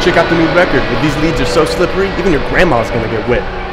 Check out the new record, If these leads are so slippery, even your grandma's gonna get wet.